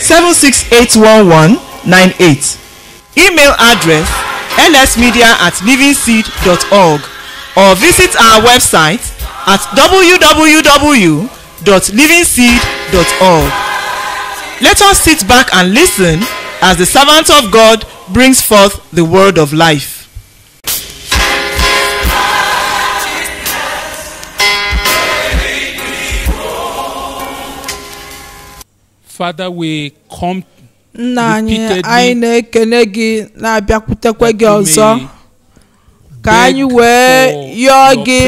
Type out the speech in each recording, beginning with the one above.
7681198. Email address lsmedia at livingseed.org or visit our website at www.livingseed.org. Let us sit back and listen as the servant of God brings forth the word of life. Father, we come nna anyị anyị na-ekene gị na-abịakwutekwe gị ọzọ. ka anyị wee yọọ gị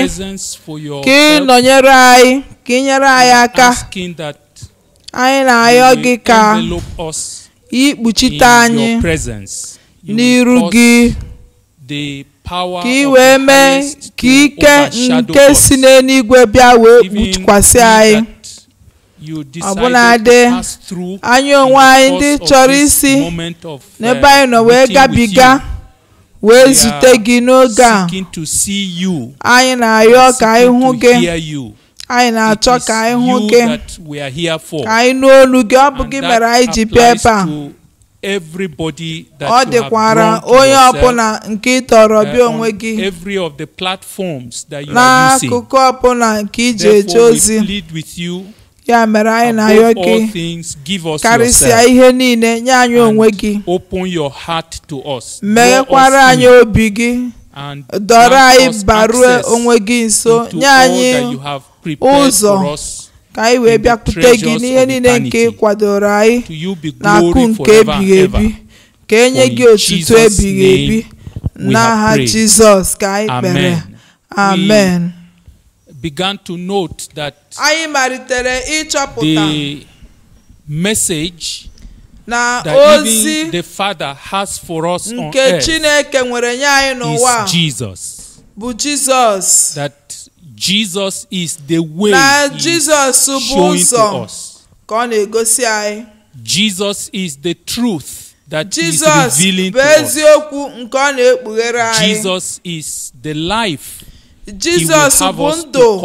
ka ị nọnyere anyị ka ị nyere anyị aka. anyị na-ayọ gị ka ikpuchite anyị n'iru gị. ka ị wee mee ka ike nke si n'eluigwe bịa wee kpuchikwasị anyị. Ọbụnadị anyị onwe the anyị ndị chọrọ isi moment of, n'ebe uh, anyị nọ wee gabiga wee We zute gị n'oge a. seeking to see you. Anyị na-ayọ ka anyị hụ gị. anyị na-achọ ka anyị hụ gị. that we are here for. ka anyị nụ olu gị. Ọ bụ gị mere anyị ji bịa ebe a. everybody that ọ dịkwara onye ọbụla nke ị tọrọ uh, bịa onwe on gị. every of the platforms that you are using. n'akụkụ ọbụla nke iji eje ozi. plead with you, ya mere anyị all gị. karịsịa ihe niile nye anyị onwe gị. Open your heart to us. Draw meghekwara anyị obi gị. And dọrọ anyị barue onwe gị nso nye anyị ụzọ. ka anyị wee bịakwute gị n'ihe niile nke ị kwadoro anyị To you be na-akụ glory nke forever and ebighị ebi. Ka enye gị otuto Jesus' ebighị ebi. n'aha jizọs ka anyị kpere. Amen. Began to note that anyị malitere ịchọpụta the message na that even the Father has for us on earth chineke nwere nye anyị n'ụwa is Jesus. bụ jizọs That Jesus is the way na is bụ ụzọ us. ka ọ na-egosi anyị Jesus is the truth that he is revealing to us. eziokwu nke ọ na-ekpughere anyị Jesus is the life jizọs bụ ndụ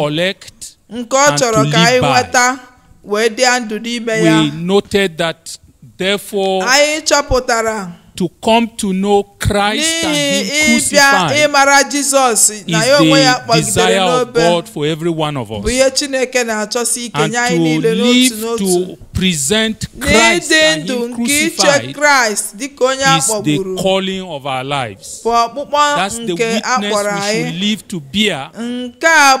nke ọ chọrọ ka anyị nweta wee dịa ndụ n'ime ya. We noted that therefore anyị chọpụtara to come to know Christ and Him ịbịa crucified is na ya onwe ya the kpọgidere desire of n'obe. God for every one of bụ us. ihe chineke na-achọsi ike And to live n'otu. to present Christ and him crucified is the calling of our lives. That's the witness we should live to bear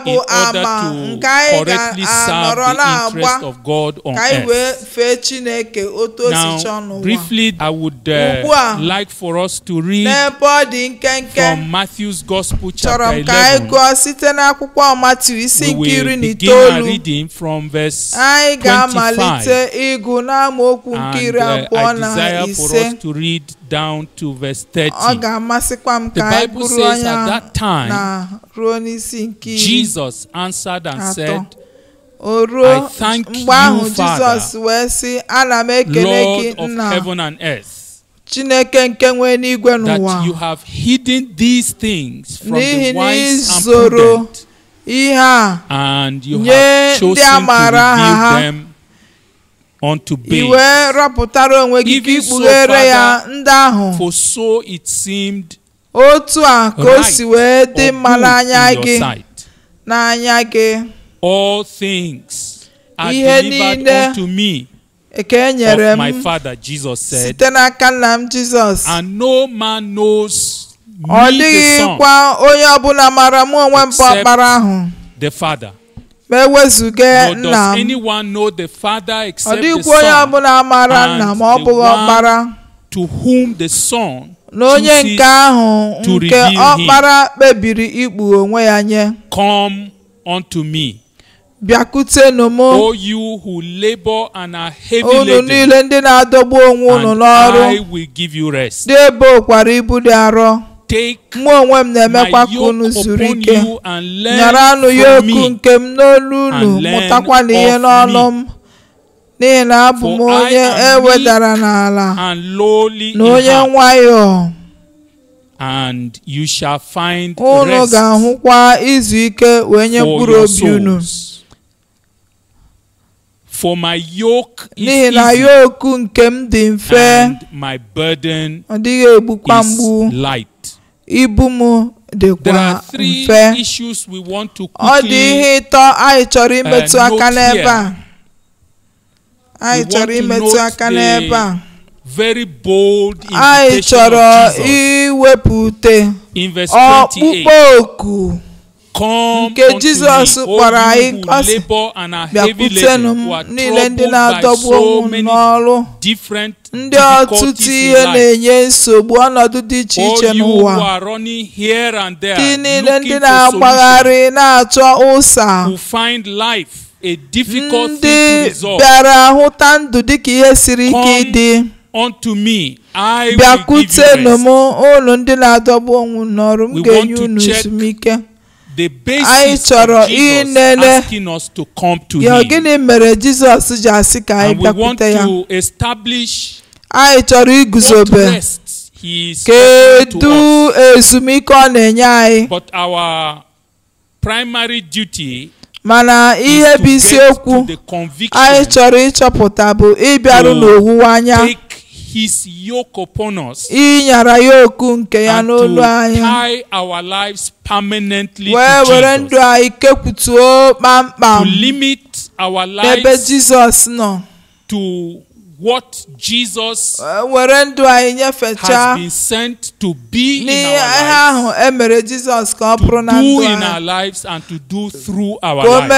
in order to correctly serve the interest of God on earth. Now, briefly, I would uh, like for us to read from Matthew's Gospel chapter 11. We will begin our reading from verse 25 ịgụ n'amaokwu nke iri abụọ na ise. ọ ga-amasịkwa m ka anyị bụrụ anya na ruo n'isi nke iri atọ o ruo mgbe ahụ jizọs wee sị ana m ekele gị nna. chineke nke nwee n'igwe n'ụwa n'ihi na ịzoro ihe a nye ndị amaara aha ha. Unto i wee rọpụtara onwe gị ka ikpughere ya ndị ahụ. For so it seemed otu a ka o si wee dị mma n'anya gị. n'anya gị. All things are Ihe delivered unto me eke e nyere of my m Father, Jesus said, site n'aka nna m Jizọs and no man knows ọ me the Son, dịghịkwa onye ọbụla mara mụ onwe m bụ ọkpara ahụ. the Father. Ma ewezuga nna does m. anyone know the Father ọ except the dịghịkwa onye Son, ọbụla and nna ma ọ bụghị ọkpara. to whom the Son na onye nke ahụ nke ọkpara kpebiri ikpu onwe ya nye. Come unto me. bịakutenụ m. O you who labor and are heavy unu laden, niile ndị na-adọgbu onwe unu n'ọrụ I will give you rest. dị ebe okwara ibu dị arọ. Mụ onwe m na-emekwa ka unu zuru ike. nyaranụ ya me, nke m n'olu unu. and learn mụtakwa na ihe n'ọnụ m. N'ihi na abụ m onye ewedara n'ala na onye nwayọọ. And you shall find unu rest ga-ahụkwa izu ike wee nye for mkpụrụ obi unu. For my yoke is n'ihi na easy ya oku nke m dị mfe and my burden ọ dịghị egbukwa mgbu. ibumu dịkwa mfe. ọ dị ihe ịtọ anyị chọrọ imetụ aka n'ebe a. Anyị chọrọ imetụ aka n'ebe a. very bold invitation anyị chọrọ iwepụte ọkpụkpọ oku. Nke Jizọs kpọrọ anyị you ọ who sị, labor and are heavy bịakwutenụ m niile ndị na-adọgbu onwe n'ọrụ. ndị ọtụtụ ihe na-enye nsogbu ọnọdụ dị iche iche n'ụwa. ndị niile ndị na-agbagharị na-achọ ụsa. ndị bịara hụta ndụ dịka ihe siri ike ịdị. bịakwutenụ m unu ndị na-adọgbu onwe unu n'ọrụ m ga-enye unu ezumike. The basis of Jesus asking us to come to ya Him. gịnị mere jizọs ji asị ka anyị And we want bịakwute ya? to establish anyị chọrọ iguzobe. kedu ezumike ọ na-enye anyị? But our primary duty mana ihe bụ isiokwu. anyị chọrọ ịchọpụta bụ ịbịarụ to n'owuwe anya his yoke upon us. Ịnyara yoku nke ya n'olu anyị. And to tie our lives permanently to Jesus. Wee were ndụ anyị kepụtuo kpamkpam. To limit our lives. N'ebe Jizọs nọ. To what Jesus has been sent to be in our lives, to do in our lives, and to do through our lives.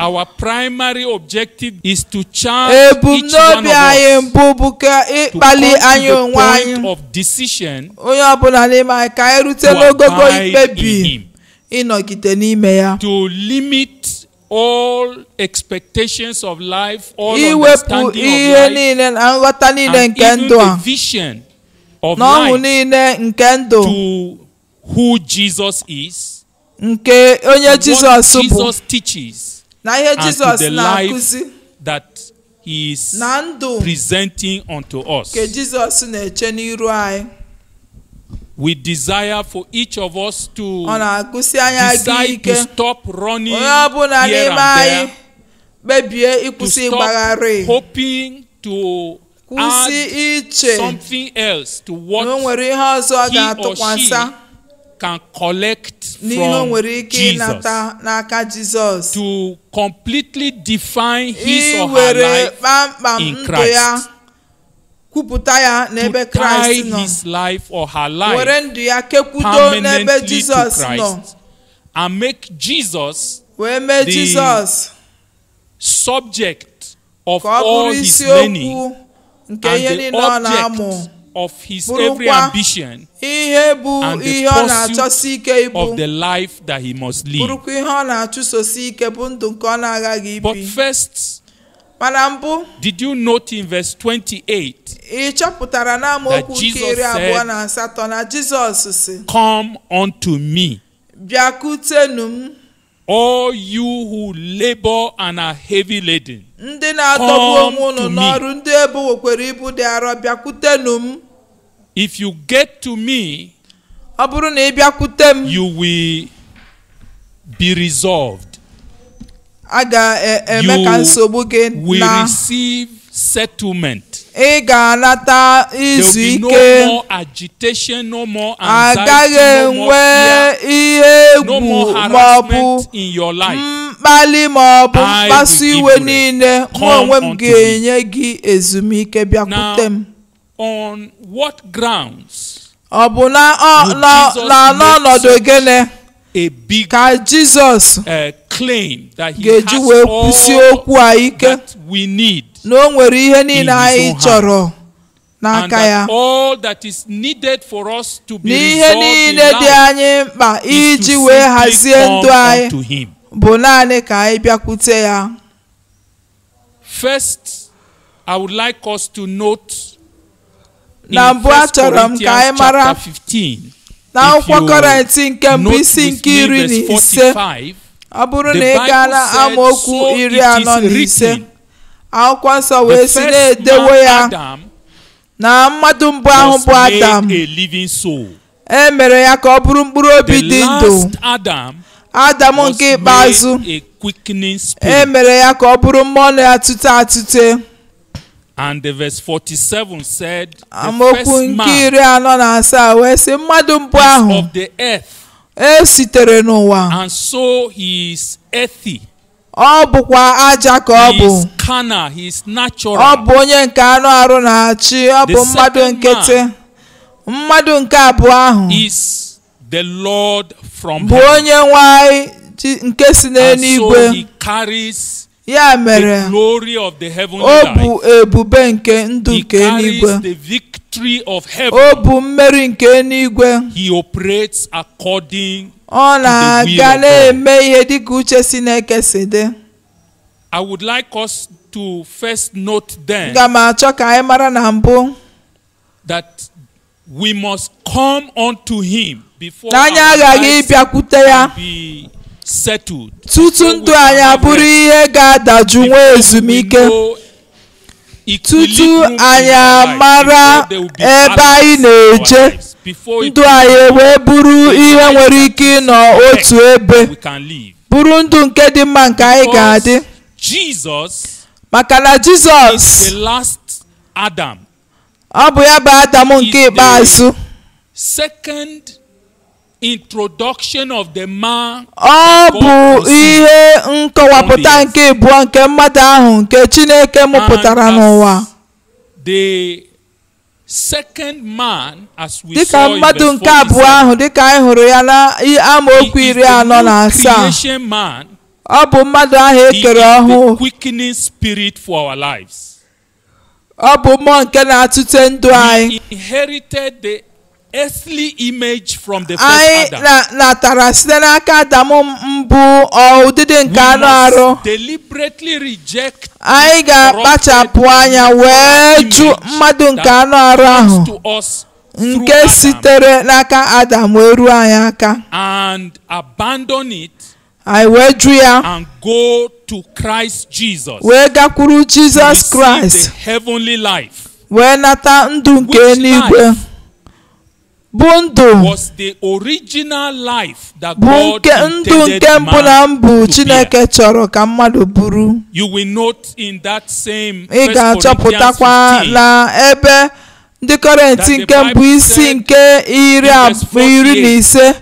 Our primary objective is to charge each one of us to come to the point of decision to abide in Him, to limit all expectations of life, all understanding of life, and even the vision of life to who Jesus is, nke onye what jizọs bụ. Jesus teaches, na ihe and jizọs the na-akụzi. life that He is presenting unto us. nke jizọs na-eche n'iru anyị we desire for each of us to decide to stop running here and there, to stop hoping to add something else to what he or she can collect from Jesus, to completely define his or her life in Christ kwupụta ya n'ebe kraịst nọ? were ndụ ya kekwudo n'ebe jizọs nọ. And make Jesus wee mee jizọs subject of all his learning and the object of his every ambition ihe bụ and the ihe ọ na-achọsi ike ibu of the life that he must live. bụrụkwa ihe ọ na-achụsosi ike bụ ndụ nke ọ na-aghaghị But ibi. first, mana mbụ did you note in verse 28 ị chọpụtara n'amaokwu That nke iri abụọ na asatọ na jizọs si Come unto me, bịakutenu m all you who labor and are heavy laden, ndị na-adọgbu onwe unu n'ọrụ ndị ebowekwere ibu dị arọ bịakwutenu m. If you get to me, ọ bụrụ na ị bịakwute m you will be resolved. a ga-eme nsogbu gị na receive settlement. ị ga-anata izu ike agaghị enwe ihe egwu maọbụ mkpali maọbụ mkpasu iwe niile mụ onwe m ga-enye gị ezumike bịakwute m on what grounds ọ bụ na n'ọnọdụ gịnị a big ka jizọs uh, claim that he ga-eji wee kwụsie okwu a ike that we need? na o nwere ihe niile anyị chọrọ n'aka ya. n'ihe niile dị anyị mkpa iji wee hazie ndụ anyị bụ naanị ka anyị bịakwute ya. First, I would like us to note in na mbụ 1 achọrọ m ka anyị mara chapter 15, n'akwụkwọ If you kọrentị nke mbụ isi nke iri na ise 45, ọ bụrụ na ị gaa na amaokwu "So iri anọ na ise akwụkwọ nsọ wee si na-edewo ya na mmadụ mbụ ahụ bụ adam. e mere ya ka ọ bụrụ mkpụrụ obi dị ndụ. Adam nke ikpeazụ. e mere ya ka ọ bụrụ mmụọ na-atụte atụte. And the verse 47 said, amaokwu nke iri anọ na asaa wee sị mmadụ mbụ ahụ. of the earth, e sitere n'ụwa. and so he is earthy. ọ bụkwa aja ka ọ bụ. Ọ natural. bụ onye nke anụ arụ na-achị ọ bụ mmadụ nkịtị. mmadụ nke abụọ ahụ. Is the Lord from bụ onye nwe anyị chi- nke si n'eluigwe so he carries ya mere the glory of the heavenly o bụ ebube nke ndụ nke eluigwe. carries the victory of o heaven. bụ mmeri nke eluigwe. He operates according. ọ na-aga na-eme ihe dịka uche Chineke si dị. I would like us to first note then nga m achọ ka anyị mara na mbụ. that we must come unto him before na anyị aghaghị ịbịakwute ya. Settled. tutu ndụ anyị abụrụ ihe Before we ezumike. tutu anyị amara be ebe anyị na-eje. ndụ anyị wee bụrụ ihe nwere ike ịnọ otu ebe. bụrụ ndụ nke dị mma nke anyị ga-adị. Maka na jizọs the last Adam, ọ bụ ya bụ adam nke ikpeazụ. second introduction of the man ọ bụ ihe nkọwapụta nke ịbụọ nke mmadụ ahụ nke chineke mụpụtara n'ụwa as the second man as we dịka mmadụ nke abụọ 47, ahụ dịka anyị hụrụ ya na amaokwu iri the anọ na asaa. ọ bụ mmadụ ahụ ekere ọhụụ. quickening spirit for our lives. ọ bụ mmụọ nke na-atụte ndụ anyị. He inherited the earthly image from the first anyị Adam. natara site n'aka adam mbụ ọ ụdịdị nke anụ arụ. must deliberately reject anyị ga-akpachapụ anya wee jụ mmadụ nke anụ arụ ahụ. to nke sitere n'aka adam wee ruo anyị aka. And abandon it anyị wee jụ ya. and go to Christ Jesus. wee gakwuru to jizọs kraịst the heavenly life. Wee nata ndụ nke eluigwe? Bụ ndụ was the original life that bụ ndụ nke mbụ na mbụ chineke chọrọ ka mmadụ bụrụ. You will note in that same ị 1 ga-achọpụtakwa Corinthians 15 na ebe ndị kọrentị nke mbụ isi nke iri iri na 48, ise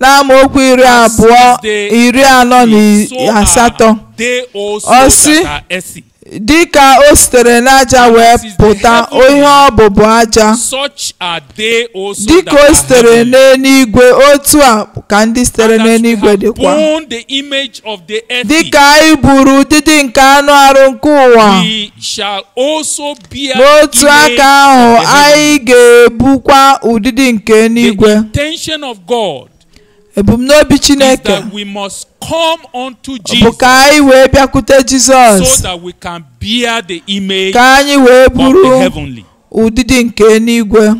n'amaokwu iri As abụọ iri anọ na asatọ. Ọ sị. Dịka o sitere n'aja wee pụta ihe ọ bụ bụ aja dịka o sitere n'eluigwe otu a ka ndị sitere n'eluigwe dịkwa. dịka anyị buru ụdịdị nke anụ arụ nke ụwa. we shall also bear n'otu aka ahụ anyị ga-ebukwa ụdịdị nke eluigwe. intention of God ebumnobi chineke bụ ka anyị wee bịakwute jizọs ka anyị wee bụrụ ụdịdị nke eluigwe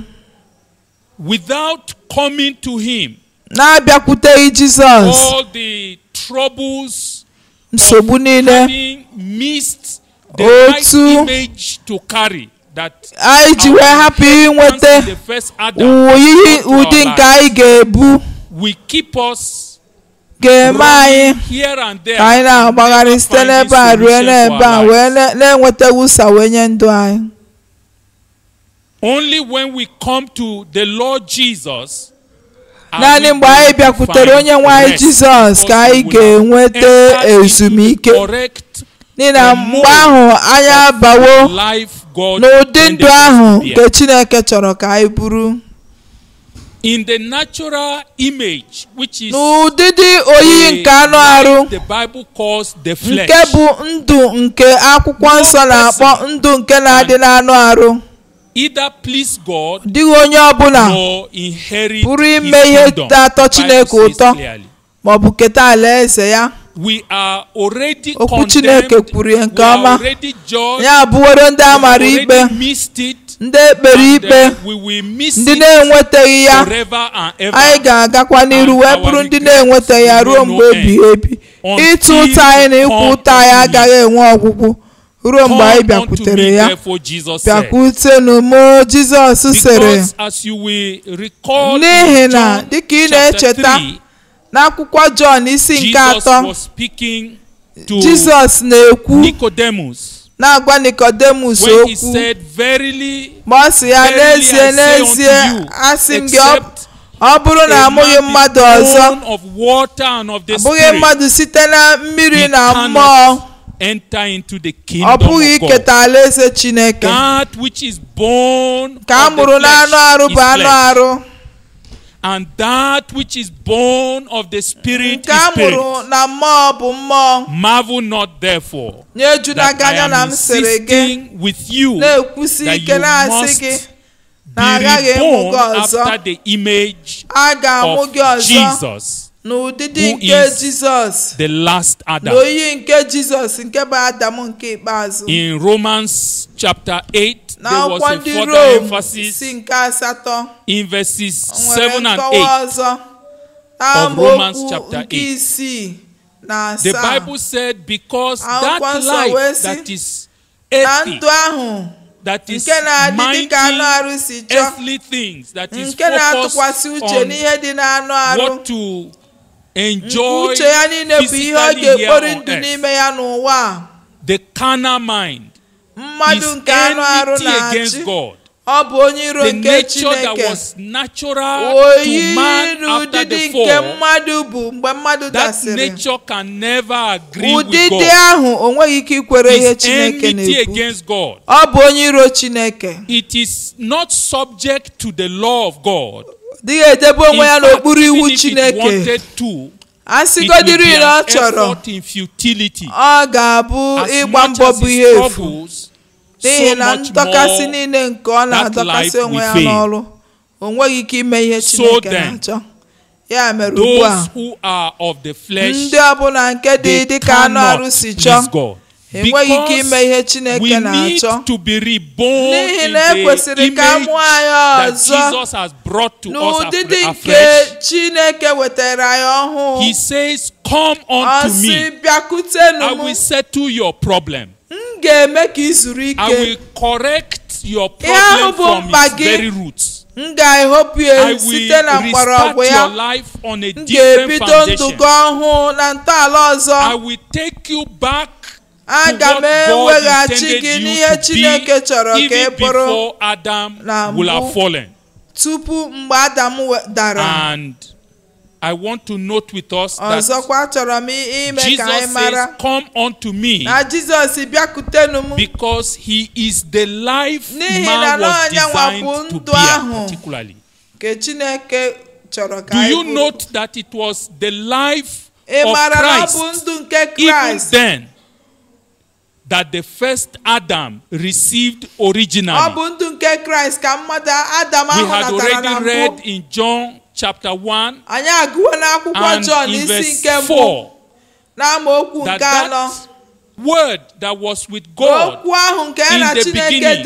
without coming to him na-abịakwuteghị jizọs all the troubles nsogbu niile. otu anyị ji wee hapụ inweta ụdị nke anyị ga-ebu. Will keep us ga-eme anyị running here and there. ka anyị na-agbagharị site n'ebe a ruo n'ebe a wee na-enweta wusa wee nye ndụ anyị. Only when we come to the Lord Jesus naanị mgbe anyị bịakwutere onye nwe anyị jizọs ka anyị ga-enweta ezumike. n'ihi na mgbe ahụ anyị abawo n'ụdị ndụ ahụ nke chineke chọrọ ka anyị buru in the natural image which is n'ụdịdị oyiyi the nke anụ arụ life the Bible calls the flesh nke bụ ndụ nke akwụkwọ nsọ na-akpọ ndụ nke na-adị n'anụ arụ either please God dịghị onye ọbụla pụrụ ime ihe The Chineke ụtọ. ma ọ bụ keta alaeze ya We are already Okwu condemned. Chineke kwuru nke ọma. ya abụworo ndị a mara ikpe. Ndị ekpere ikpe ndị na-enwetaghị ya anyị ga-agakwa n'iru wee bụrụ ndị regrets na-enweta ya ruo mgbe ebighị ebi. ịtụ ụta anyị na ịkwụ ụta anyị agaghị enwe ọgwụgwụ. Ruo mgbe anyị bịakwutere ya. bịakwutenu mụ jizọs sịrị. Recall N'ihi na John dịka ị na-echeta, 3, n'akwụkwọ jọn isi nke Jesus atọ jizọs na-ekwu Nicodemus. na-agwa Nicodemus okwu ma ọ sị ya n'ezie n'ezie asị m gị ọ bụrụ na amụghị mmadụ ọzọ abụghị mmadụ site na mmiri na mmụọ enter into the kingdom of God. Ọ alaeze Chineke. That which is born. Ka a mụrụ n'anụ arụ. And that which is born of the Spirit nke is a spirit. mụrụ na mmụọ bụ mmụọ. Marvel not therefore nye that gị I anya na am m sịrị gị. insisting with you na-ekwusi that ike you na-asị gị must na be agaghị ịmụ reborn gị ọzọ. after the image a ga-amụ of gị ọzọ. Jesus, n'ụdịdị nke jizọs the last Adam. n'oyi nke jizọs nke bụ adam nke ikpeazụ. In Romans chapter 8, there was a further emphasis in verses 7 and 8 of Romans chapter 8. The Bible said, because that life that is earthly, that is mighty earthly things, that is focused on what to enjoy physically here on earth, the carnal mind mmadụ is nke anụ arụ na-achị God. ọ bụ onye iro nke nature that chineke was natural oyi to man after n'ụdịdị the nke fall, mmadụ bụ mgbe mmadụ that dasịrị nature can never agree with ụdịdị God. ahụ o nweghị ike ikwere ihe chineke na-ekwu ọ bụ onye iro chineke It is not subject to the law of God. dịghị edebe onwe ya n'okpuru iwu chineke a be na ọ chọrọ effort in futility. ọ ga-abụ ịgba mbọ bụ he ihe efu n'ihi na ndọkasị niile nke ọ na-adọkasị onwe ya n'ọrụ o nweghị ike ime ihe chineke na-achọ ya mere ugbu a those who are of the flesh, ndị ọbụla nke dị dịka anụ arụ si chọọ. enweghị ike ime ihe chineke na-achọ. n'ihi na ekwesịrị ka amụ anyị ọzọ. N'ụdịdị nke chineke wetara he says come unto me. I will settle your problem. I will correct your problem from its very roots. I will restart your life on a different foundation. i will take you back aga m eweghachi gị n'ihe chineke chọrọ be ka ị bụrụ na will have mbụ. tupu mgbe adam dara. And I want to note with us that ọzọkwa chọrọ m ime ka anyị Jesus says, Come unto me. Na jizọs bịakwutenu m. Because he is the life man was designed to ahụ. particularly. nke chineke chọrọ ka Do you note that it was the life of Christ? even then that the first Adam received ọ originally? bụ ndụ nke kraịst ka mmadụ adam We ahụ had natara na already read in John chapter 1 anyị agụwo n'akwụkwọ in isi verse nke mbụ 4 n'amaokwu that nke anọ that word that was with God okwu ahụ nke in the beginning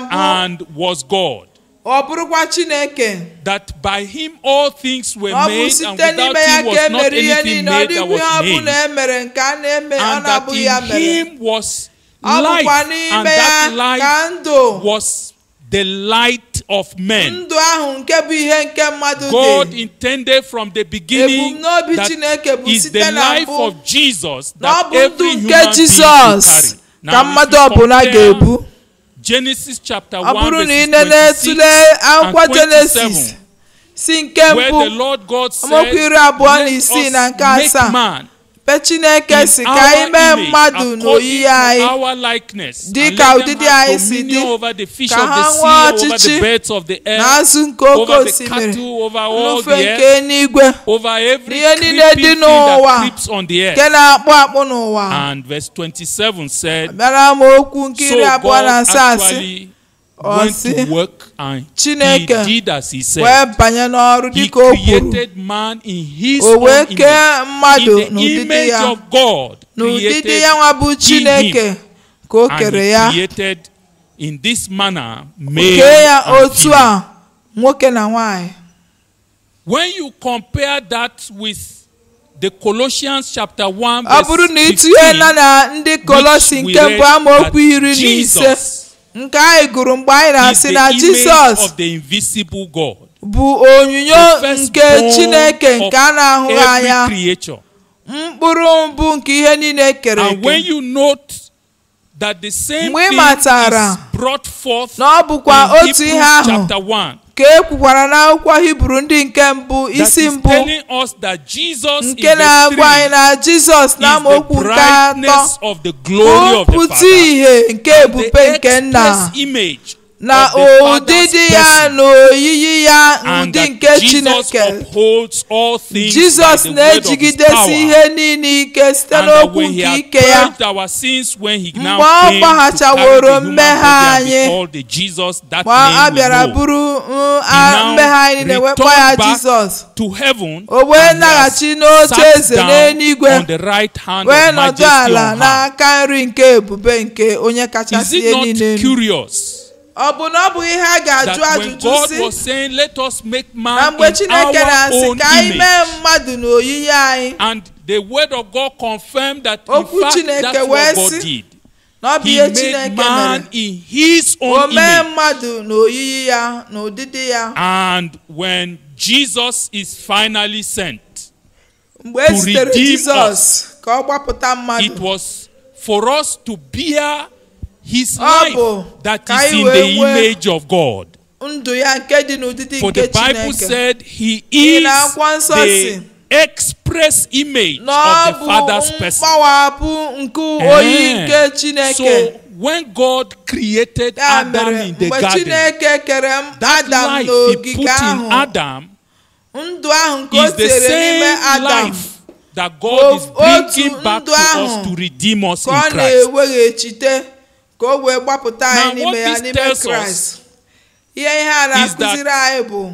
mbụ and was God. ọ bụrụkwa chineke that by him all things were made and without him was not anything made that was made. and that in him was life, and that life was the light of men. God intended from the beginning that is the life of Jesus that every human being will carry. Now, if you compare Genesis chapter one, verse 26 and 27 si nke mbụ ọmụkwụ iri abụọ na isii na nke asaa ebe chineke si ka anyị mee mmadụ n'oyiyi anyị dị ka ụdịdị anyị si dị ka ha nwee ọchịchị n'azụ nke oke osimiri. n'ofe nke eluigwe n'ihe niile dị n'ụwa. nke na-akpụ akpụ n'ụwa. Bịara m okwu nke iri abụọ na asaa si went to work and he did as he said. He created man in his own image. In the image of God created he him. And he created in this manner male and female. When you compare that with the Colossians chapter 1 verse 15 which we read that Jesus nke anyị gụrụ mgbe anyị na-asị na jisọs bụ onyinyo nke chineke nke a na-ahụghị anya. mkpụrụ mbụ nke ihe niile e kere eke. That the same Mgbe ị thing matara is brought forth na ọ bụkwa in otu ihe ahụ chapter 1 ka e kwukwara n'akwụkwọ hibru ndị nke mbụ isi is mbụ nke na-agwa anyị na jizọs is the n'amaokwu nke atọ the pụta ihe nke ebube nke nna. na ụdịdị ya na oyiyi ya ụdị nke chineke. jizọs na-ejigidesi ihe niile ike site n'okwu nke ike ya. mgbe ọ gbaghachaworo mmehie anyị ma a bịara bụrụ mmehie anyị na-ewekpọ ya jizọs o wee naghachi n'oche eze n'eluigwe wee nọdụ ala n'aka nri nke ebube nke onye kachasị ihe niile ọ bụ na ọ bụghị ihe a ga-ajụ that when ajụjụ God si was saying, Let us make na man mgbe in chineke our na-asị own ka anyị mee image, mmadụ n'oyiyi anyị and the word of God confirmed that in fact Chineke that's what God did. na ọ bụ He ihe chineke mere o mee image. mmadụ n'oyiyi ya na ụdịdị ya. And when Jesus is finally sent, mgbe e zitere jizọs ka ọ gbapụta it was for us to bear his life that is in the image of God. For the Bible said he is the express image of the Father's person. And so when God created Adam in the garden, that life he put in Adam is the same life that God is bringing back to us to redeem us in Christ ka o wee gbapụta anyị n'ime ya n'ime kraịst. Ihe ihe a na-akụziri anyị bụ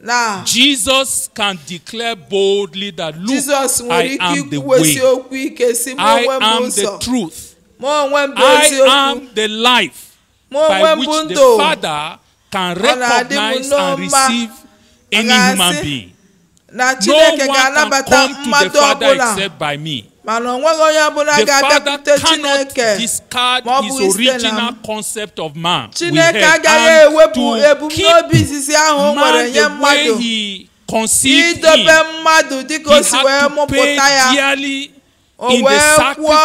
na Jesus can declare boldly that look I am the way. I am the truth. I am the life by which the Father can recognize and receive any human being. No one can come to the Father except by me mana ọ nweghị onye ọbụla ga-abịakwute chineke. ma ọ bụ isi na m chineke agaghị ewepụ ebumnobi izizi ahụ o nwere nye mmadụ. idobe mmadụ dịka o si wee mụpụta ya. o wee kwụọ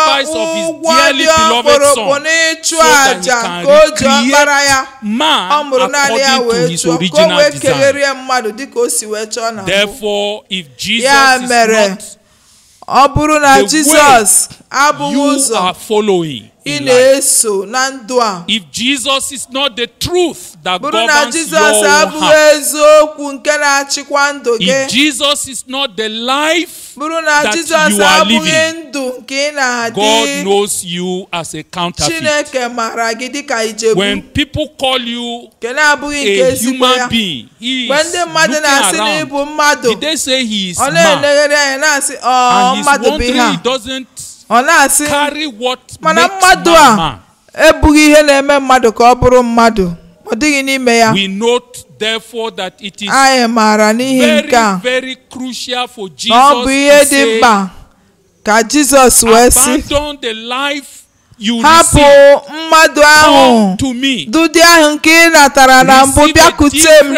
ụgwọ dị ọkpụrụkpụ n'ịchụ àjà ka o ji ọkpara ya. ọ mụrụ naanị ya wee chụọ ka o wee kelerie mmadụ dịka o si wee chọọ na mbụ ya mere ọ bụrụ na Jizọs abụghị ụzọ ị na-eso na ndụ a if Jesus is not the truth that bụrụ na jizọs abụghị eziokwu nke na-achịkwa ndụ gị if Jesus is not the life bụrụ na that jizọs you are abụghị living, ndụ nke ị na-adị God knows you as a counterfeit. chineke maara gị dịka ijebu When people call you nke na-abụghị nke ezigbo ya. human being, he mgbe ndị mmadụ na-asị na ịbụ mmadụ Did they say he is ọ man? na-elegharị anya na-asị ọ mmadụ bụ ihe a. he doesn't ọ na-asị carry what mana mmadụ man a ebughị ihe na-eme mmadụ ka ọ bụrụ mmadụ. Ọ dịghị n'ime ya. We note therefore that it is anyị maara n'ihi nke a. very crucial for Jesus na ọ bụ ihe dị mkpa ka jizọs wee sị abandon the life you hapụ mmadụ ahụ. Come to me. dụdị ahụ nke ị natara na mbụ bịakute m.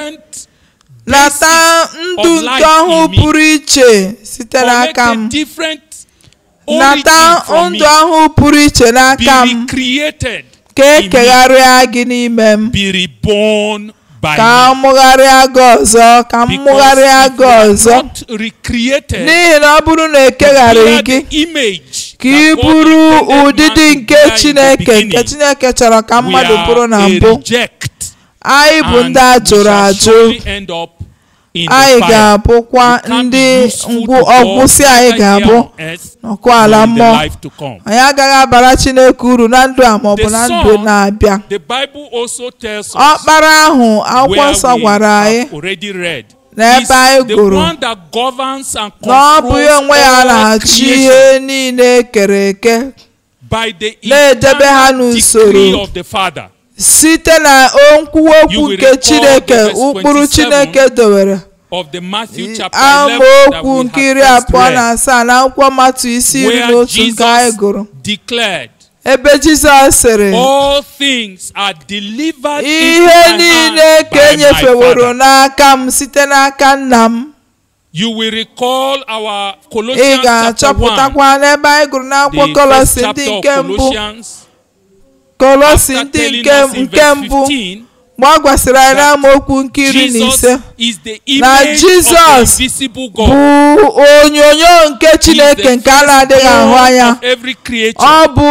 nata ndụ nke ọhụụ pụrụ iche site n'aka m nata ndụ ọhụụ pụrụ iche n'aka m. ka ekegharịa gị n'ime m. Ka mụgharịa gị ọzọ ka m mụgharịa gị ọzọ. n'ihi na ọ bụrụ na ekegharị bear gị ka ị bụrụ ụdịdị nke chineke nke chineke chọrọ ka mmadụ bụrụ na mbụ. anyị bụ ndị a jụrụ ajụ. Anyị ga-abụkwa ndị ngwụ ọgwụsị anyị ga-abụ. n'ọkụ ala mmụọ. anyị agaghị abara chineke uru na ndụ a maọbụ na ndụ na-abịa. The Bible also tells us ọkpara ahụ akwụkwọ nsọ gwara anyị have already read n'ebe anyị the gụrụ one that governs and na ọ bụ ya onwe ya na-achị ihe niile ekere eke by the na-edebe ha n'usoro. Site na nkwuwa okwu nke chineke ụkpụrụ 27 chineke dowere of the Matthew chapter 11 that amaokwu nke iri abụọ na asaa na akwụkwọ matu isi iri na otu nke anyị gụrụ. declared, ebe jizọs sịrị All things are delivered into ihe niile ka by e my nyefeworo Father. n'aka m site n'aka nna m. You will recall our ị Colossians chapter 1, ga-achọpụtakwa n'ebe anyị gụrụ n'akwụkwọ first ndị nke mbụ. Kolosi ndị nke mbụ 15 mgbe ọ gwasịrị anyị that n'amaokwu nke iri na ise na invisible bụ onyonyo nke chineke nke a na-adịghị ahụ anya. ọ bụ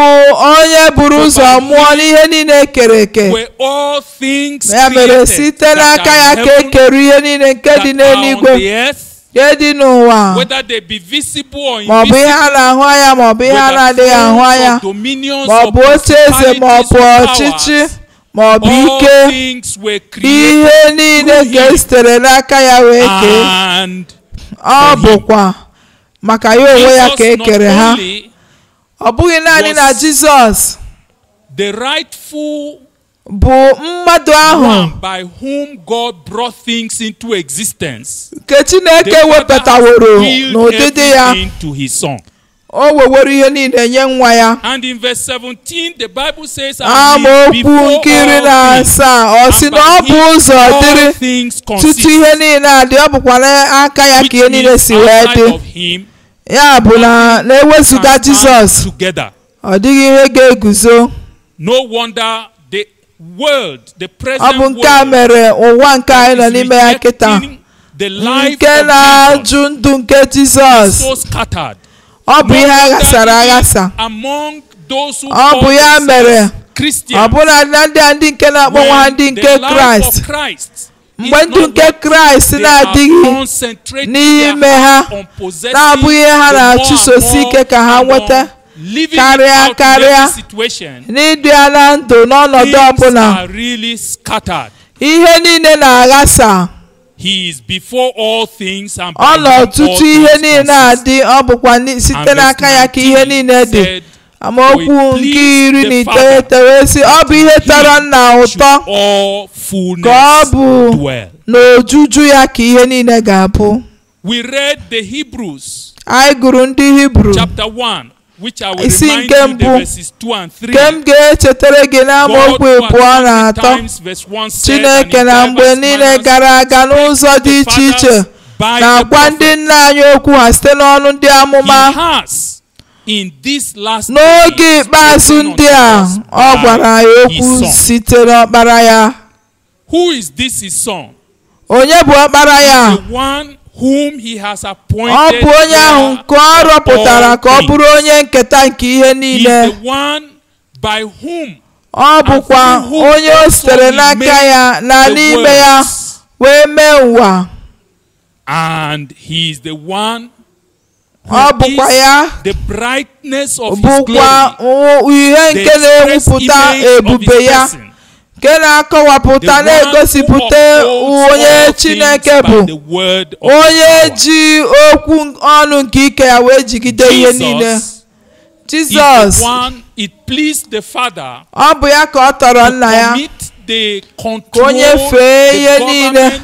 onye buru ụzọ mụọ n'ihe niile eke. where all things ya mere site n'aka ya ka heaven, ekere ihe niile nke dị n'eluigwe. Nke dị n'ụwa maọbụ ihe a na-ahụ anya maọbụ ihe a na-adịghị ahụ anya maọbụ oche eze maọbụ ọchịchị maọbụ ike ihe niile ka esitere n'aka ya wee kee. ọ bụkwa maka ya onwe ya ka e kere ha. ọ bụghị naanị na jizọs. the rightful bụ mmadụ ahụ by whom God brought things into existence. nke chineke wepụtaworo n'ụdịdị ya. o wewere ihe niile nye nwa ya. And in verse 17, the Bible says, "And he is amaokwu nke iri na asaa. Ọ sị na ọ bụ ụzọ dịrị tutu consist." ihe niile adị ọ bụkwa n'aka ya ka ihe niile si wee dị. ya bụ na stand jizọs. ọ dịghị ihe ga-eguzo. No wonder ọ present bụ nke a mere ụwa nke anyị nọ n'ime ya kịta. rejecting the life nke na-ajụ ndụ nke jizọs. Ọ bụ ihe a ghasara aghasa. Among those who Ọ bụ ya mere. Themselves Christians, ọ bụla na ndị a ndị nke na-akpọ nwa ha when ndị nke kraịst. Mgbe ndụ nke kraịst na-adịghị n'ime ha na-abụghị ihe ha na-achụsosi ike ka ha nweta. Karịa karịa. n'ịdị ya na ndụ n'ọnọdụ ọbụla. ihe niile na-aghasa. He is before all things and by ọ him nọ all ọtụtụ ihe niile adị ọ bụkwa site n'aka ya ka ihe 19 niile dị. amaokwu "For it nke iri na iteghete wee sị ọ bụ ihe tọrọ nna ụtọ ka ọ bụ n'ojuju ya ka ihe niile ga-abụ. We read the Hebrews anyị gụrụ ndị hibru chapter 1, which I will Isi nke mbụ, verses 2 and 3. nke m ga-echetara gị n'amaokwu abụọ na atọ. times, verse 1 said, and chineke in na mgbe niile gara aga n'ụzọ dị iche iche the na-agwa ndị nna anyị okwu ha site n'ọnụ ndị amụma. Has in this last n'oge ikpeazụ ndị a ọ gwara his okwu site n'ọkpara ya. Who is this his son? onye bụ ọkpara ya? Whom he has ọ appointed bụ onye ahụ nke ọ rọpụtara ka ọ bụrụ onye nketa nke ihe He is the one by whom ọ bụkwa and onye o sitere he n'aka ya na n'ime ya wee mee ụwa. And he is the one ọ bụkwa ya the brightness of his bụkwa glory. u- ihe the nke na-ewupụta ebube ya ka na-akọwapụta na-egosipụta onye chineke bụ onye ji okwu ọnụ nke ike ya wee jigide ihe niile. jizọs ọ bụ ya ka ọ tọrọ nna ya. ka onye fee ihe niile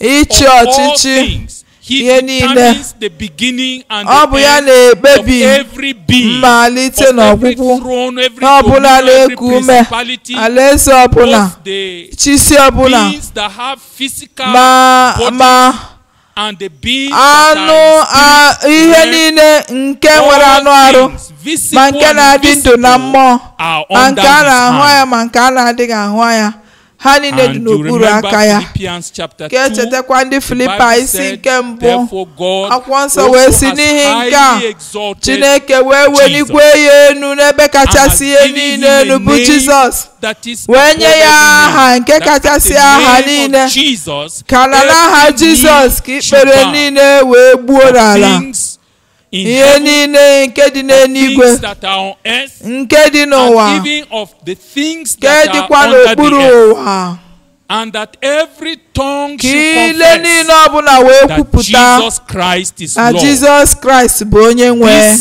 ịchị ọchịchị. Ihe niile. determines the beginning and ọ bụ ya na-ekpebi mmalite na ọgwụgwụ na ọbụla na-eku ume alaeze ọbụla chisi ọbụla ma ma anụ ihe niile nke nwere anụ arụ ma nke na-adị ndụ na mmụọ ma nke a na-ahụ anya ma nke a na-adịghị ahụ anya ha niile dị n'okpuru aka ya ka echetakwa ndị filipa isi nke mbụ akwụkwọ nsọ wee si n'ihi nke a chineke wee weligwe ya enu n'ebe kachasị ihe niile enu bụ jizọs wee nye ya aha nke kachasị aha niile ka na n'aha jizọs ka ikpere niile wee gbuo n'ala. Ihe niile nke dị n'eluigwe nke dị n'ụwa nke that dịkwa n'okpuru ụwa. And that every tongue ka ile niile confess ọbụla wee that kwupụta Jesus Christ is na jizọs kraịst bụ onye nwe.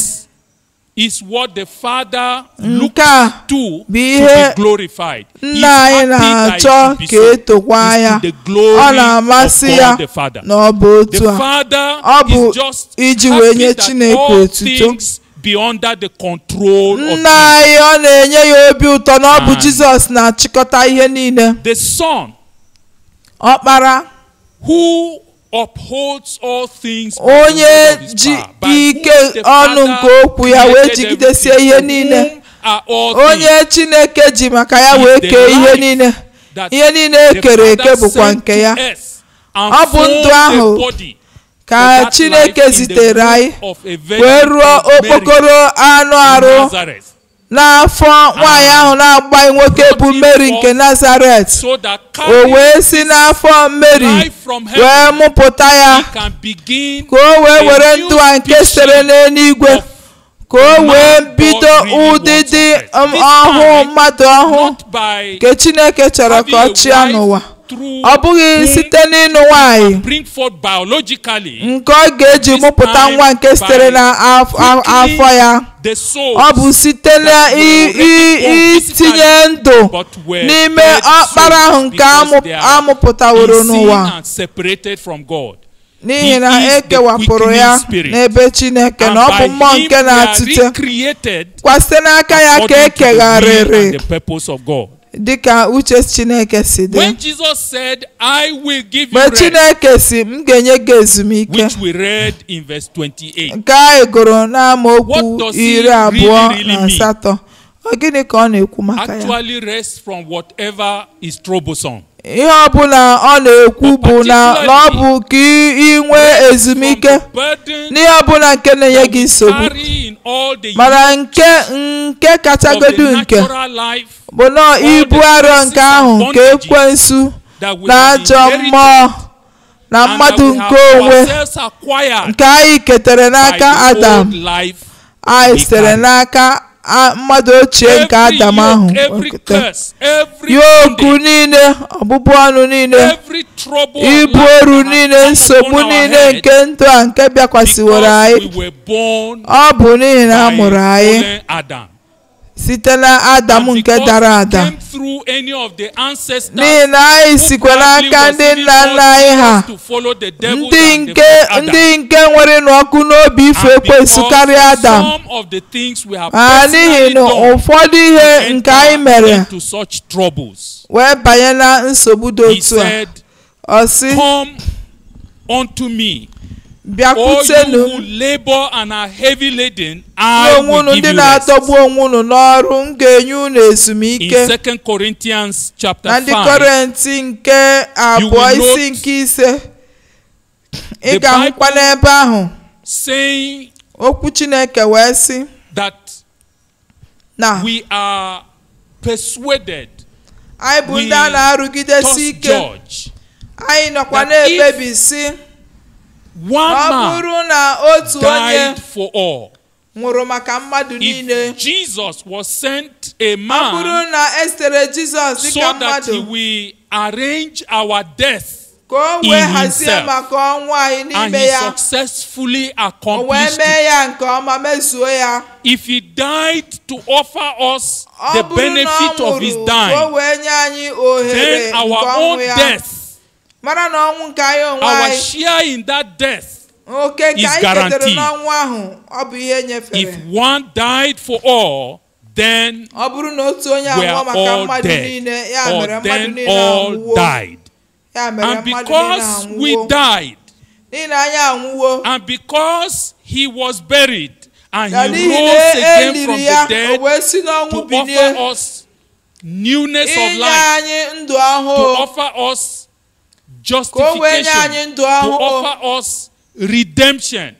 Is what the Father looks to to be glorified. Nna anyị na-achọ ka etokwa ya to the glory ọ na-amasị of ya God the Father. na ọ bụ otu a Ọ bụ is just iji wee nye Chineke otuto. be under the control of nna anyị ọ na-enye ya obi ụtọ na ọ bụ jizọs na-achịkọta ihe niile The Son ọkpara who onye ji ike ọnụ nke okwu ya wee jigidesie ihe niile. onye chineke ji maka ya wee kee ihe niile. ihe niile ekere eke bụkwa nke ya. Ọ bụ ndụ ahụ ka chineke zitere anyị wee Mary okpokoro anụ arụ n'afọ nwaanyị ahụ na-agbaghị nwoke bụ mary nke nazaret. o wee si n'afọ from wee mụpụta ya. Ka o wee were ndụ a nke sitere n'eluigwe. ka o wee bido really ụdị wants dị on earth. um, This ọhụụ time, mmadụ ọhụụ nke chineke chọrọ ka ọ chịa n'ụwa. Ọ bụghị site n'ịnụ nwanyị. nke ọ ga-eji mụpụta nwa nke sitere n'afọ afọ ya. ọ bụ site na itinye ndụ n'ime ọkpara ahụ nke amụpụtaworo n'ụwa. and separated from God. n'ihi na the ekewapụrụ ya n'ebe chineke na ọ bụ mmụọ nke na-atụte kwa site n'aka ya ka e kegharịrị. Dịka uche chineke si dị When Jesus said, I will give you rest, chineke si m ga-enye gị ezumike which we read in verse 28. nke anyị gụrụ n'amaokwu What does he iri abụọ na mean? asatọ gịnị ka ọ na-ekwu maka ya Actually rest from whatever is troublesome. Ihe ọbụla ọ na-ekwu bụ na ọ bụ ka ị nwee ezumike. n'ihe ọbụla nke na-enye gị nsogbu. mana nke nke kachagodu nke bụ nọọ ibu arọ nke ahụ nke ekwensu na ajọ mmụọ na mmadụ nke onwe nke anyị ketere by n'aka adam. anyị sitere n'aka Ah, mmadụ ochie nke adam ahụ ihe okwu niile ọbụbụ ọnụ niile ibu oru niile nsogbu niile nke ndụ a nke bịakwasịworo anyị. ọ bụ n'ihi na a mụrụ anyị. Site na adam nke dara ada. n'ihi na anyị sikwa n'aka ndị nna nna anyị ha. ndị nke ndị nke nwere ịnụ ọkụ n'obi ife ekwensu karịa adam. have ma n'ihi na ụfọdụ ihe nke anyị mere. wee banye na nsogbu dị otu a. ọ sị Onwe unu ndị na-adọgbu onwe unu n'ọrụ m ga-enye unu In ezumike 2 Corinthians chapter na ndị 5, kọrentị nke abụọ isi nke ise ị ga-ahụkwa n'ebe ahụ. okwu chineke wee sị that na we are persuaded, anyị bụ ndị a na-arụgidesi ike. anyị nọkwa that na-ekpebi sị one man died for all. If Jesus was sent a man so that he will arrange our death in himself. and he successfully accomplished it. If he died to offer us the benefit of his dying, then our own death mara na ọnwụ nke anyị onwe anyị. our share in that death. Okay, is guaranteed. If one died for all, then we are all dead, or then all died. And because we died, and because he was buried, and he rose again from the dead to offer us newness of life, to offer us justification to offer us redemption.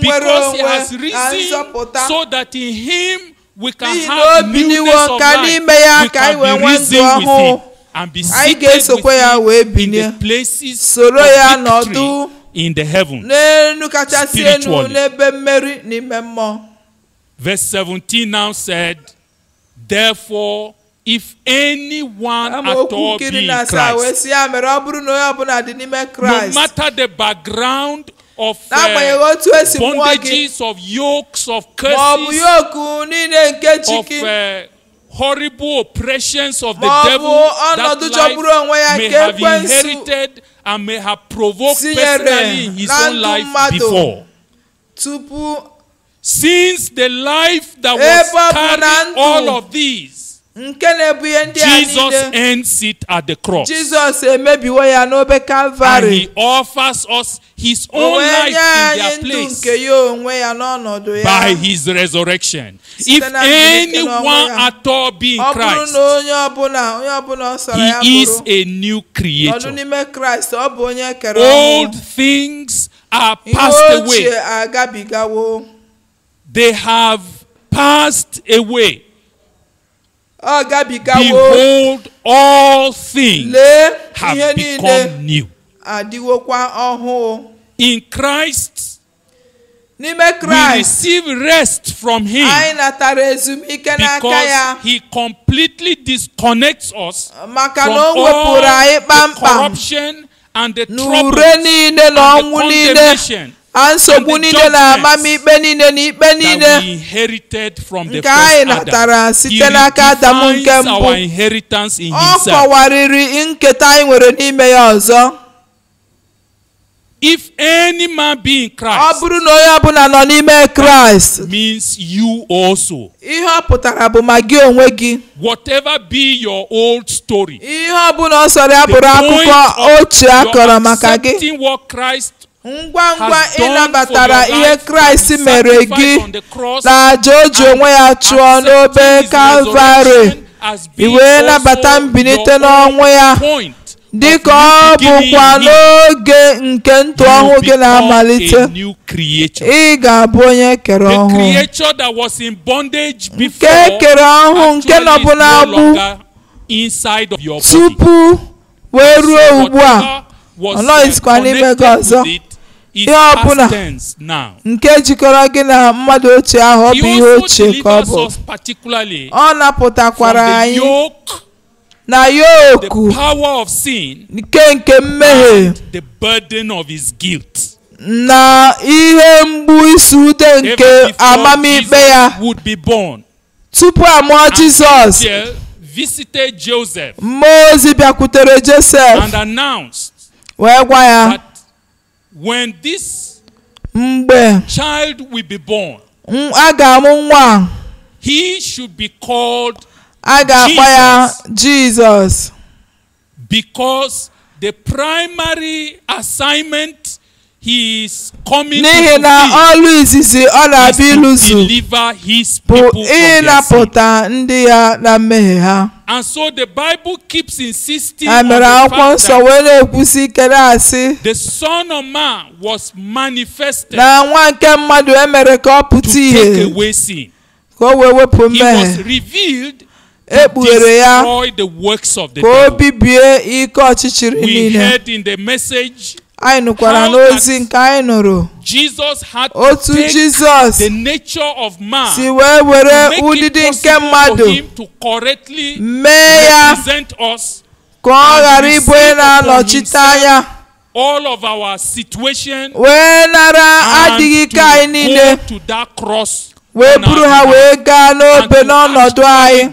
Because he has risen so that in him we can have newness of life. We can be risen with him and be seated with him in the places of victory in the heavens spiritually. Verse 17 now said, Therefore if anyone at all be Christ, no matter the background of uh, bondages, of yokes, of curses, of uh, horrible oppressions of the devil that life may have inherited and may have provoked personally in his own life before. Since the life that was carrying all of these Jesus ends it at the cross. Jesus emebiwo ya n'obe Calvary. And he offers us his own life in their place. By his resurrection. If anyone at all be in Christ, he is a new creator. Old things are passed away. They have passed away. Behold, all things have become new. In Christ, we receive rest from Him. Because He completely disconnects us from all the corruption and the troubles and the condemnation a nsogbu the niile na judgments amamikpe niile na ikpe niile the nke anyị natara site n'aka Adam nke mbụ. ọ kọwarịrị nketa anyị nwere n'ime ya ọzọ. If any man be in ọ Christ, bụrụ na onye ọbụla nọ n'ime kraịst means you also. ihe ọ pụtara bụ ma gị onwe gị. Whatever be your old story, ihe ọbụla ọ sọ̀rọ̀ ya the bụrụ point akụkọ of ochie akọrọ maka gị. accepting what Christ ngwa ngwa ịnabatara ihe kraịst mere gị na-aja o ji onwe ya chụọ n'obe kalvarị iwee nabata mbilite n'ọnwụ ya dịka ọ bụkwa n'oge nke ndụ ọhụụ gị na-amalite. ị ga-abụ onye kere ọhụụ nke kere ọhụụ nke nọbụ n'agbụ tupu wee ruo ugbu a ọ nọghịzikwa n'ime gị ọzọ ihe ọbụla nke jikọrọ gị na mmadụ ochie ahụ ọ bụ ihe ochie ka ọ bụ. ọ napụtakwara anyị na yoku nke nke mmehie na ihe mgbu isi ute nke amamikpe ya. tupu a mụọ jizọs mmụọ ozi bịakwutere josef wee gwa ya when this mgbe child will be born, a ga-amụ nwa a, he should be called a ga-akpọ ya jizọs because the primary assignment he is coming n'ihi to na ọlụ izizi ọ na-abịa to ịlụzu deliver his bụ ịnapụta ndị ya na mmehie ha. And so the Bible keeps insisting on the fact that wee na-ekwusi ike na-asị the Son of Man was manifested na nwa nke mmadụ emere ka ọ to take away sin. ka o wee wepụ He was revealed ekpughere ya destroy the works of the ka o devil. bibie ike ọchịchịrị We niile. heard in the message anyị nụkwara n'ozi nke anyị nụrụ otu jizọs si wee were ụdịdị nke mmadụ. mee ya ka ọ ghara ịbụ onye na-anọchite anya. all of our situation. wee nara adịghị ike anyị niile. wee buru ha wee gaa n'obe n'ọnọdụ anyị.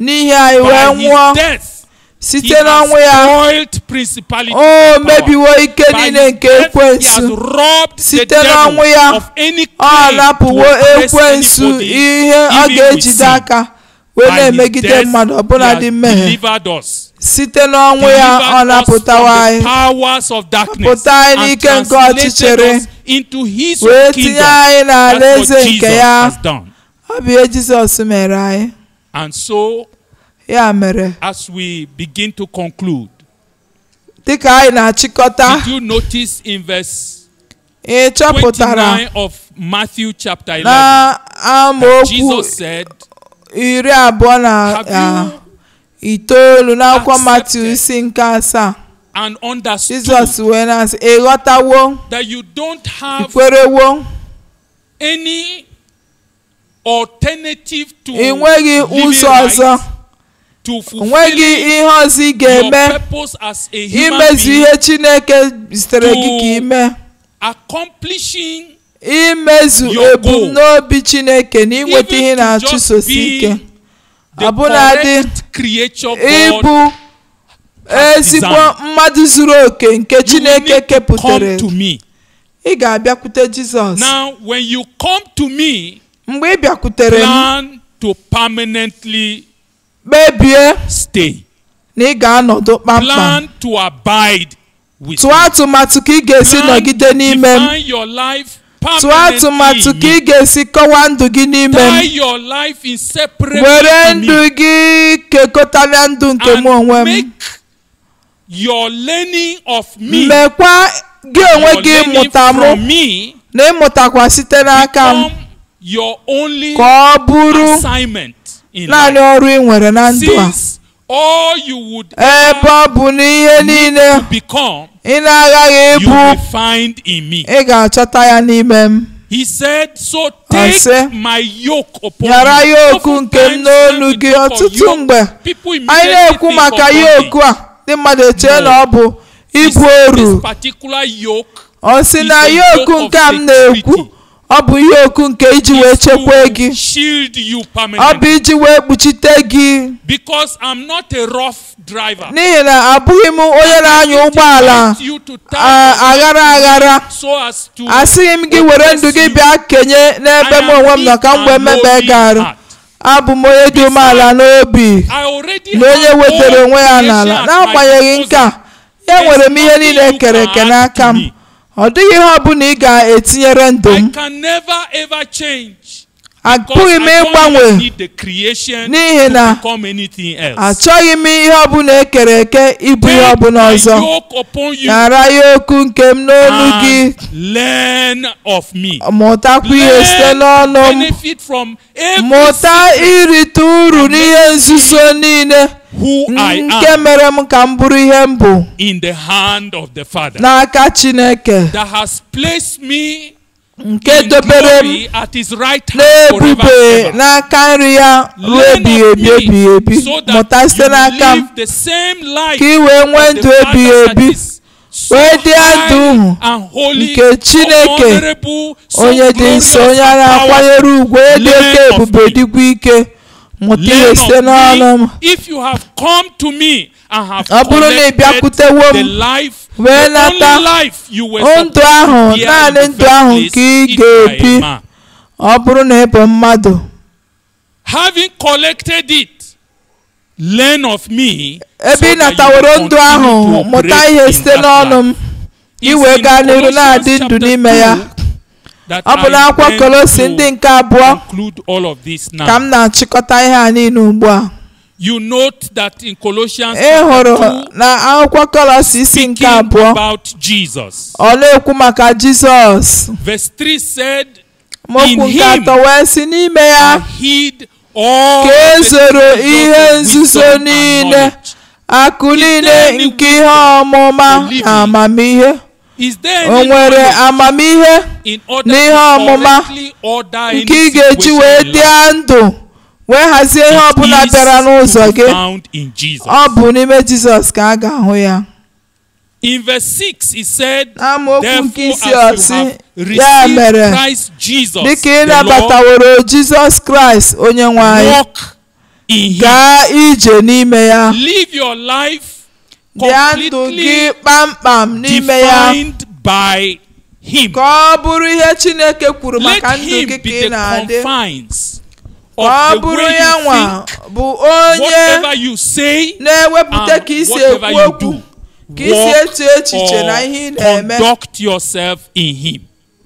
n'ihi anyị wee nwụọ site na ọnwụ ya o oh, mebiwo ike niile nke ekwensu. site na ọnwụ ya ọ napụwo ah, ekwensu. Ihe ọ ga-ejide aka wee na-emegide mmadụ ọbụla dị mmehie. site n'ọnwụ ya ọ napụtawa anyị. pụta anyị n'ike nke ọchịchịrị. wee tinye anyị n'ala nke ya. ọ bụ ihe jizọs mere anyị. Ya mere as we begin to conclude, dịka anyị na-achịkọta did you notice in verse ị chọpụtara 29 of Matthew chapter 11 na that amaokwu Jesus said, iri abụọ na itoolu n'akwụkwọ Matiu isi nke asaa? and understood Jizọs wee na-asị ịghọtawo that you don't have ikwerewo any alternative to ị nweghị ụzọ ọzọ. Nweghị ihe ọzọ ị ga-eme. imezu ihe Chineke zitere gị ka ime. imezu ebumnobi Chineke na inweta ihe na-achụsosi ike. ọbụnadị ịbụ ezigbo mmadụ zuru oke nke Chineke kepụtara. ị ga-abịakwute Jizọs. Mgbe ị bịakwutere m kpebie. Stay. na ị ga-anọdụ kpamkpam. Plan to abide with tụọ atụmatụ ka ị ga-esi nọgide n'ime m. tụọ atụmatụ ka ị ga-esi kọwaa ndụ gị n'ime m. Were ndụ gị kekọtara ndụ nke mụ onwe m. make your learning of me, mmekwa gị onwe gị mụta mụ. na ịmụtakwa site n'aka m. ka ọ bụrụ assignment. In naanị ọrụ ị nwere na ndụ a. Since all you would ebe ọ bụ na ihe niile ị na-aghaghị you ịbụ will find in me. ị ga-achọta ya n'ime m. He said, So take my yoke upon nyara you. yoku nke m n'olu gị ọtụtụ mgbe. anyị na-ekwu maka yoku a ndị mmadụ echee na ọ bụ ibu oru. Ọ sị na yoku yoke nke a m na-ekwu. Ọ bụ yoku nke iji wee chekwaa gị. ọ bụ iji wee kpuchite gị. Because I'm not a rough driver. n'ihi na abụghị m onye na-anya ụgbọala. aghara aghara. asịghị m gị were ndụ gị bịa kenye n'ebe m onwe m nọ ka m wee mebe gị arụ abụ m onye dị umeala n'obi. Na onye wetara onwe ya n'ala. n'agbanyeghị nke a disposal. e nwere m ihe niile ekere you eke n'aka m. ọ dịghị ihe ọbụla ị ga-etinyere ndụ I m can never ever change. apụghị m I ịgbanwe. N'ihi na become anything else. achọghị m ihe ọbụla ekere eke ịbụ ihe ọbụla ọzọ. nyara ya okwu nke m n'olu gị. mụtakwa ihe site n'ọnụ m. mụta irite uru n'ihe nzuzo niile. Who I nke am mere m ka m bụrụ ihe m bụ in the hand of the Father. N'aka Chineke. That has placed me nke dobere m glory at his right hand forever. n'ebube n'aka nri ya ruo ebighị ebi ebighị ebi. so that mụta site n'aka m. ka ị wee nwee ndụ ebighị ebi. wee dị holy, nke Chineke, onye dị nsọ onye a na-akwanyere ugwu onye dị oke ebube dịkwa ike. mụtịrịsị n'ọnụ have ọ bụrụ na ị bịakwutewo m. wee nata ndụ ahụ naanị ndụ ahụ nke ị ga-ebi ọ bụrụ na ị bụ mmadụ having collected it learn of me ebe ị nataworo ndụ ahụ mụta ihe site n'ọnụ m iwee gaa n'iru na-adị ndụ n'ime ya 2 that ọ bụ I n'akwụkwọ intend Kolosi ndị nke abụọ ka m na-achịkọta ihe a niile ugbu a. You note that in Colossians ị chapter hụrụ 2 na akwụkwọ Kolosi isi nke abụọ about Jesus. ọ na-ekwu maka Jizọs verse 3 said mokwu nke atọ wee si n'ime ya ka e zoro ihe nzuzo niile akụ niile nke ihe ọmụma na amamihe? o nwere amamihe n'ihe ọmụma nke ị ga-eji wee dịa ndụ wee hazie ihe ọbụla bịara n'ụzọ gị. ọ bụ n'ime jizọs ka a ga-ahụ ya. In verse 6, he said, Therefore, as you have received Christ Jesus, the Lord, Jesus Christ, walk in Him. Live your life completely defined by him. ka ọ bụrụ ihe chineke kwuru maka ndụ gị ka ị na-adị. ka ọ bụrụ ya nwa bụ onye na-ewepụta ka isi ekwu okwu ka isi eche echiche na ihe ị na-eme.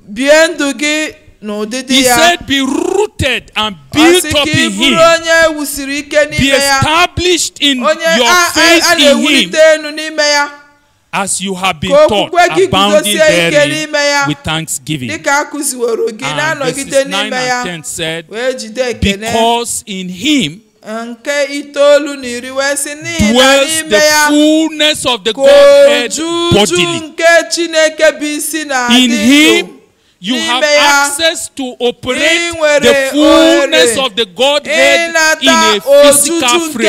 bie ndụ gị n'ụdịdị ya rooted and built up in him. Be established in your faith in him. as you have been taught abounding therein with thanksgiving. And verses 9 and 10 said, Because in him nke itoolu na iri wee sị n'ihi na n'ime ya ka ojuju nke chineke bụ isi na-adị ndụ you have access to operate the fullness of the Godhead in a physical frame.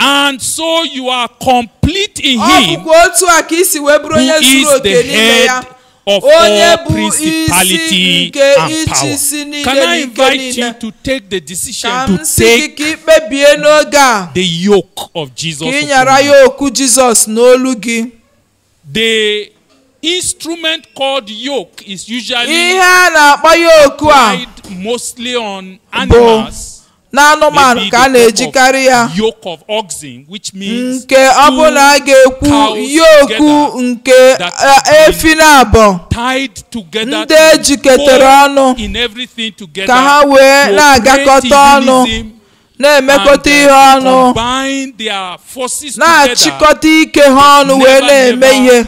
And so you are complete in Him who is the head of all principality and power. Can I invite you to take the decision to take the yoke of Jesus upon you? The instrument called yoke is usually ihe a na-akpọ yoku a mostly on animals. na anụmanụ ka a na-ejikarị ya yoke of oxen which means nke ọ bụ na a ga-ekwu yoku nke e, efi na abụọ ndị ejikọtara ọnụ ka ha wee na-agakọta ọnụ na-emekọta ihe uh, ọnụ na-achịkọta ike ha ọnụ wee na-eme ihe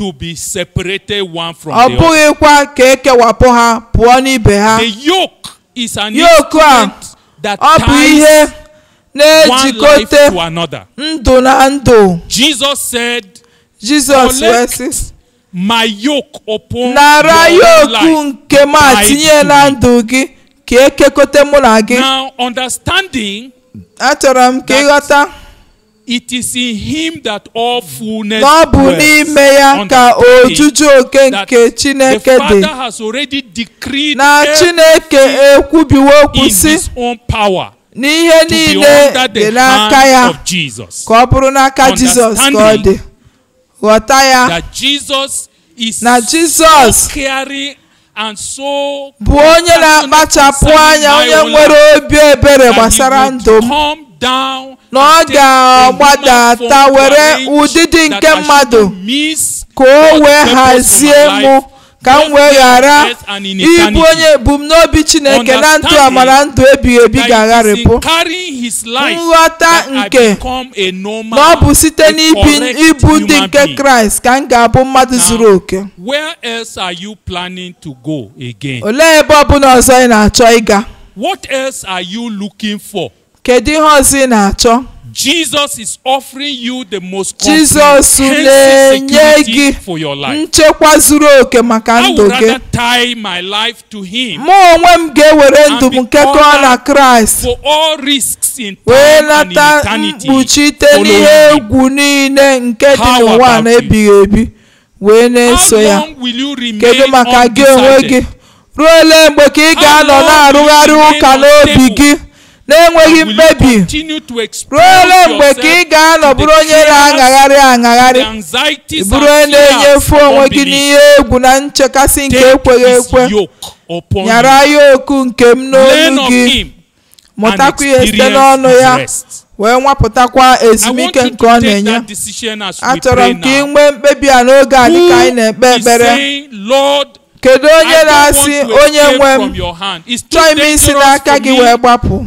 to be separated one from ọ the other. bụghịkwa ka ekewapụ ha pụọ n'ibe ha The yoke is an instrument that ọ ties one life to another. ndụ na ndụ Jesus said, jizọs wee sị My yoke upon nara life. nke ma Tied tinye to na ndụ gị ka ekekọta mụ na gị Now, understanding achọrọ m ka ịghọta it is in him that all fullness ọ bụ dwells. n'ime ya ka ojuju oke nke chineke dị. Father has already decreed na chineke ekwubiwo okwu in si his own power n'ihe niile dị n'aka ya ka ọ bụrụ n'aka jizọs ka ọ dị. Ghọta ya. na Jizọs bụ onye na-akpachapụ anya onye nwere obi ebere gbasara ndụ m. na ọ ga-agbadata were ụdịdị nke mmadụ ka o wee hazie mụ ka m wee ghara ịbụ onye ebumnobi chineke na ndụ amara ndụ ebighị ebi ga-agharịpụ. nghọta nke na ọ bụ site n'ibi ibu ndị nke kraịst ka m ga-abụ mmadụ zuru oke. Where else are you planning to go again? olee ebe ọbụla ọzọ ị na-achọ ịga? What else are you looking for? Kedu ihe ọzọ ị na-achọ? Jesus is offering you the most comprehensive na-enye gị nchekwa zuru oke maka ndụ gị. mụ onwe m ga-ewere ndụ m nkekọọ na kraịst. wee nata mkpuchite n'ihe egwu niile nke dị n'ụwa na ebighị ebi. Wee na-eso ya. kedu maka gị onwe gị? ruo ole mgbe ka ị ga-anọ na-arụgharị ụka n'obi gị? Na-enweghị mkpebi continue to ruo expose ole mgbe ka ị ga-anọ bụrụ onye na-aṅagharị aṅagharị bụrụ onye of onwe gị n'ihe egwu na nchekasị nke ekweghị ekwe. nyara ya okwu nke m n'olu gị. mụtakwa ihe site n'ọnụ ya. wee nwapụtakwa ezumike nke ọ na-enye. achọrọ m ka ị nwee mkpebi a n'oge a dịka anyị na-ekpe ekpere. kedu onye na-asị onye nwe m? chọọ ime isi n'aka gị wee gbapụ.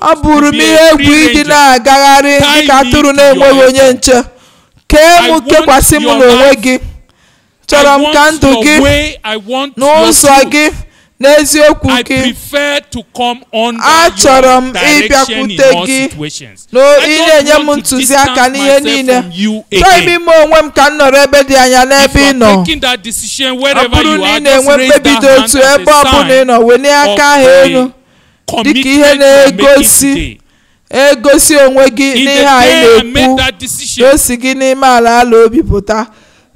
ọ bụrụ m ihe egwu ịdị na-agagharị dịka atụrụ na-enweghị onye nche. Kee m kekwasị m n'onwe gị. Chọrọ m ka ndụ gị n'ụzọ gị. N'eziokwu I gị prefer to come under Achọrọ m ịbịakwute gị. ị na-enye m ntụziaka n'ihe niile. chọghị m ime onwe m ka m nọrọ ebe dị anya n'ebe ị nọ. taking that decision ọ wherever bụrụ you na ị na-enwe mkpebi dị otu ebe ọbụla ị sign nọ of aka ahụ elu. Dịka ihe na-egosi egosi onwe gị n'ihe anyị na-ekwu. that na decision, o si gị n'ime ala ala obi pụta.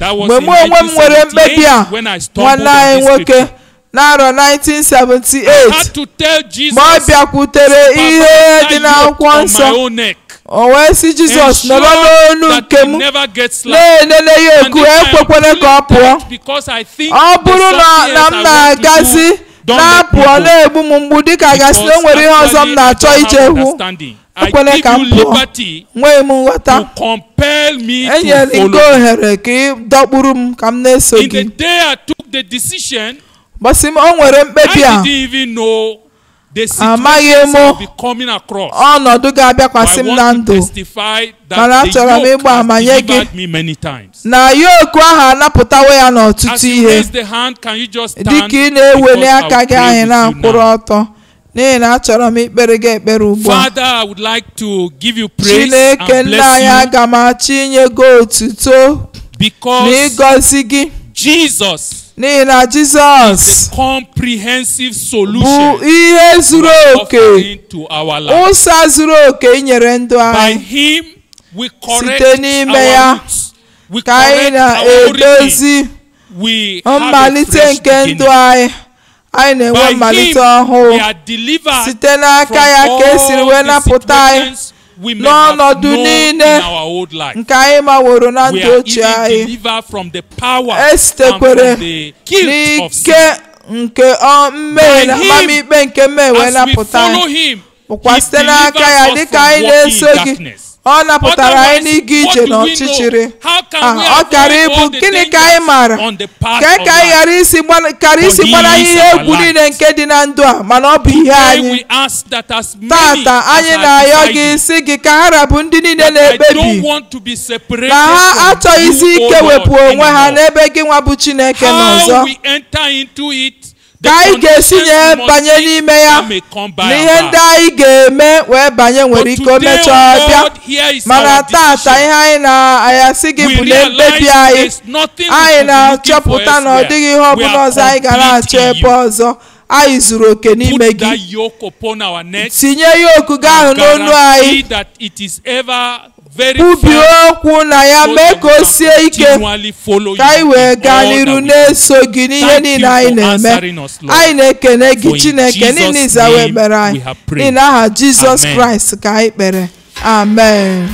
mgbe mụ onwe m nwere mkpebi a 1978 when I stumbled nwanne anyị nwoke. n'arọ 1978 ma ọ bịakwutere ihe dị n'akwụkwọ nsọ o wee sị jizọs nọrọ n'olu nke m. na-enene ya oku ekwekwere ka ọ pụọ. ọ bụrụ na m na-agazi na-apụọ na-egbu m mgbu dịka gasị na o nwere ihe ọzọ m na-achọ ije hụ ekwere ka m pụọ. nwee m nghọta. enyere gị ohere ka ị dọkpụrụ m ka m na-eso gị. Bọsị m o nwere mkpebi a. Amaghị across. ọnọdụ ga-abịakwasị m na ndụ. Mana achọrọ m ịgba ama nye gị. na yoku ahụ anapụtawo ya n'ọtụtụ ihe. dịka ị na-eweli aka gị anyị na-akwụrụ ọtọ. N'ihi na achọrọ m ikpere gị ekpere ugbu a. Father, I would like to give you praise chineke and nna anyị aga m achọ inye gị otuto na because ịgọzi gị. Jesus. Ní Jesus. Is a comprehensive solution. Bụ ihe zuru oke. To our life. Ụsa zuru oke nyere ndụ anyị. By him we correct our roots. Site n'ime ya. We correct our origin. Ka anyị na-edozi mmalite nke ndụ anyị anyị na-enwe mmalite ọhụụ site n'aka ya ka esiri wee napụta anyị We may have n'ọnọdụ e e. niile nke anyị maworo na ndụ ochie anyị esitekwere n'ike nke mmehie na amamikpe nke mmehie wee napụta anyị bụkwa site n'aka ya dịka anyị na-eso gị ọ napụtara anyị n'ịga ije n'ọchịchịrị. Ọ kara ịbụ gịnị ka anyị maara? ka ka anyị ghara isi kara isi gbara ihe egwu niile nke dị na ndụ a mana ọ bụ ihe anyị. tata anyị na-ayọ gị si gị ka ha rabụ ndị niile na-ekpebi. na ha achọghịzi ikewepụ onwe ha n'ebe gị nwa bụ chineke n'ọzọ ka anyị ga-esi nye banye n'ime ya na ihe ndị anyị ga-eme wee banye nwere ike o today, mechaa O bịa mana decision. ihe anyị na-ayasị gị bụ na mkpebi anyị. anyị na-achọpụta na ọ dịghị ihe ọbụla ọzọ anyị ga na-achọ ebe ọzọ. Anyị zuru oke n'ime gị. tinye ya oku gị ahụ n'olu anyị. ubi okwu na ya mee ka o sie ike. Ka anyị wee gaa n'iru na-eso gị n'ihe niile anyị na-eme. anyị na-ekene gị chineke niile izawe mere anyị. n'ihi aha jizọs kraịst ka anyị kpere. Amen.